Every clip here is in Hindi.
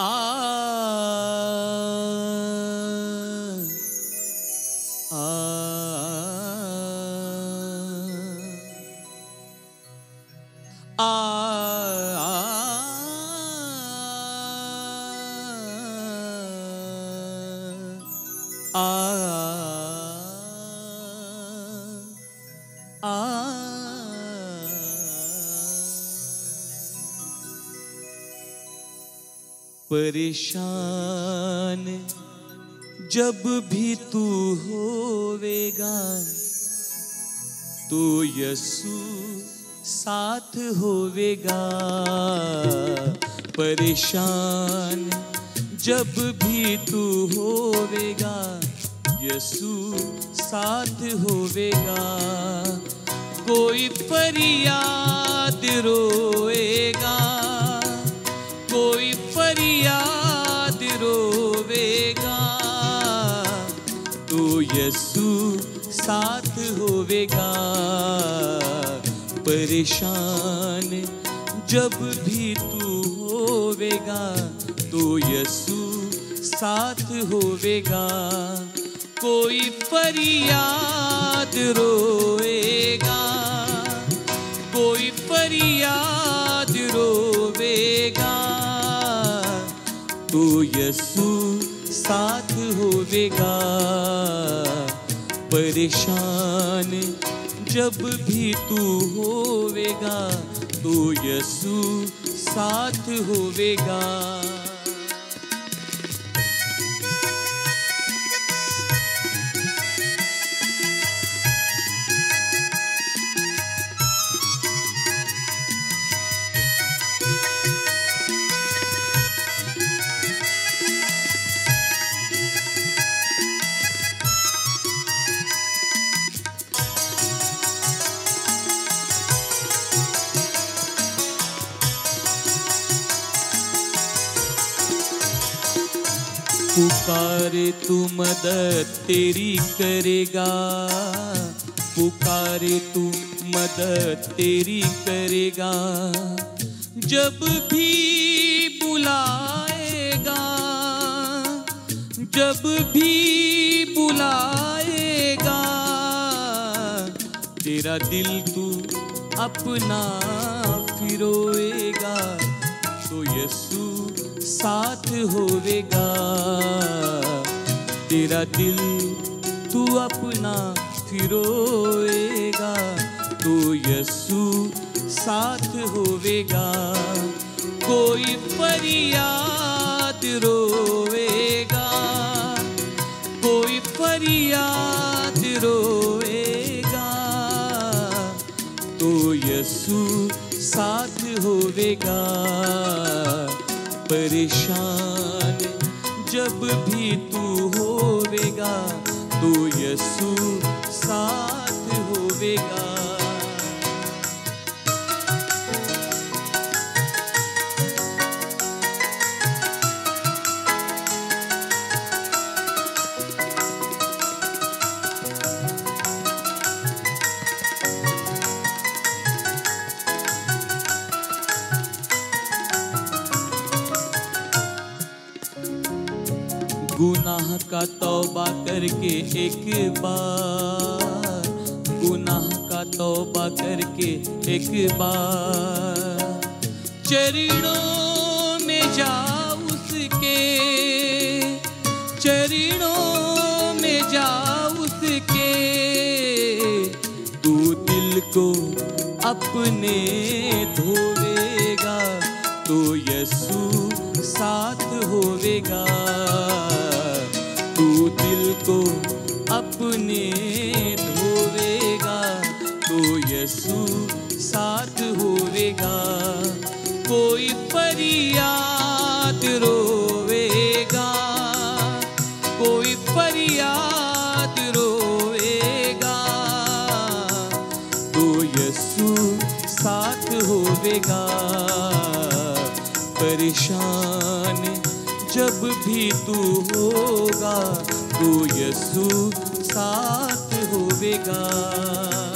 Ah. ah. ah. परेशान, जब भी तू होवेगा तो यसु साथ होवेगा। परेशान, जब भी तू होवेगा, यसु साथ होवेगा। कोई फरियाद रोएगा साथ होवेगा। परेशान जब भी तू होवेगा तो यसु साथ होवेगा। कोई फरियाद रोएगा। कोई फरियाद रोवेगा तो यसु साथ होवेगा। परेशान। जब भी तू होवेगा तो यसु साथ होवेगा। पुकारे तू मदद तेरी करेगा। पुकारे तू मदद तेरी करेगा। जब भी बुलाएगा, जब भी बुलाएगा, तेरा दिल तू अपना फिरोएगा। तो यसु साथ होवेगा। तेरा दिल तू अपना फिरोएगा। तो यसु साथ होवेगा। कोई फरियाद रोएगा। कोई फरियाद रोएगा। तो यसु साथ होवेगा। परेशान। जब भी तू होवेगा तो यसु गुनाह का तौबा करके एक बार, गुनाह का तौबा करके एक बार। चरणों में जा उसके, चरणों में जा उसके, तू दिल को अपने धोवेगा तो यसु साथ होवेगा। होवेगा परेशान जब भी तू होगा तो यसु साथ होवेगा।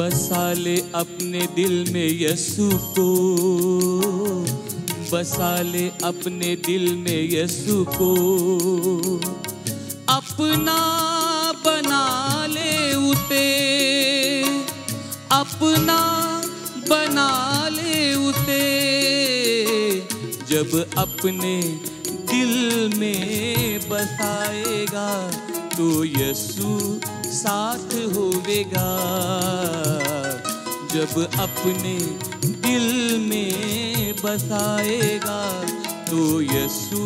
बसा ले अपने दिल में यसु को। बसा ले अपने दिल में यसु को। अपना बना ले उसे। अपना बना ले उसे। जब अपने दिल में बसाएगा तो यसु साथ होवेगा। जब अपने दिल में बसाएगा तो यसु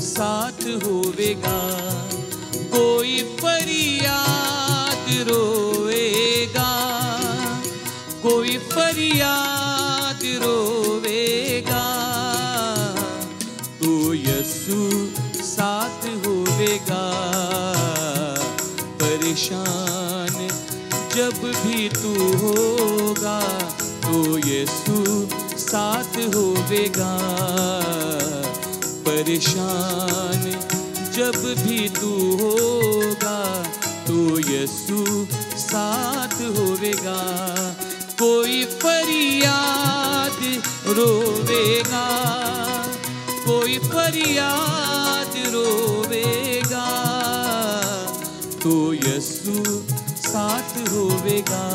साथ होवेगा। कोई फरियाद रोएगा, कोई फरियाद तू होगा तो यसु साथ होवेगा। परेशान जब भी तू होगा तो यसु साथ होवेगा। कोई फरियाद रोवेगा, कोई फरियाद रोवेगा। तो यसु साथ होवेगा।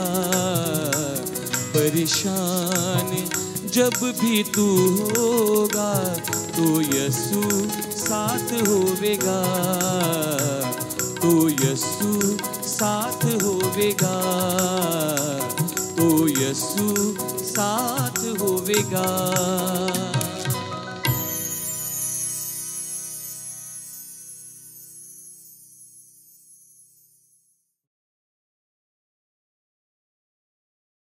परेशान जब भी तू होगा तो यसु साथ होवेगा। तो यसु साथ होवेगा। तो यसु साथ होवेगा।